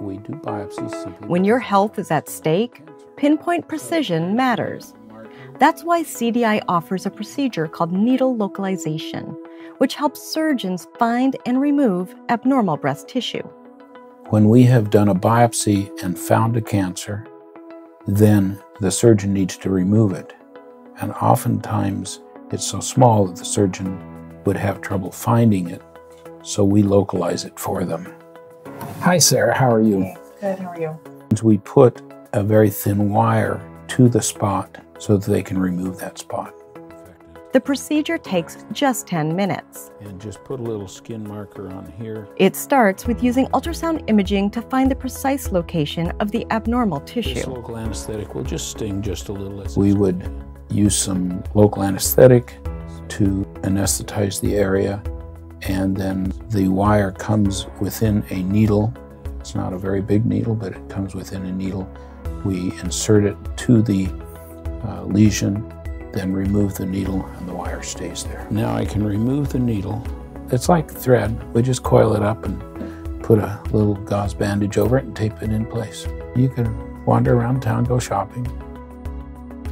we do biopsies simply. When your health is at stake, pinpoint precision matters. That's why CDI offers a procedure called needle localization, which helps surgeons find and remove abnormal breast tissue. When we have done a biopsy and found a cancer, then the surgeon needs to remove it. And oftentimes it's so small that the surgeon would have trouble finding it, so we localize it for them. Hi, Sarah, how are you? Good, how are you? We put a very thin wire to the spot so that they can remove that spot. The procedure takes just 10 minutes. And just put a little skin marker on here. It starts with using ultrasound imaging to find the precise location of the abnormal tissue. This local anesthetic will just sting just a little. we would use some local anesthetic to anesthetize the area, and then the wire comes within a needle. It's not a very big needle, but it comes within a needle. We insert it to the uh, lesion, then remove the needle, and the wire stays there. Now I can remove the needle. It's like thread. We just coil it up and put a little gauze bandage over it and tape it in place. You can wander around town, go shopping.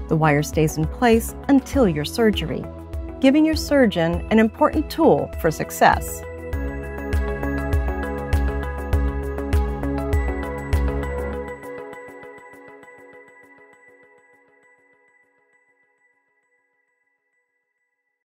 The wire stays in place until your surgery, giving your surgeon an important tool for success.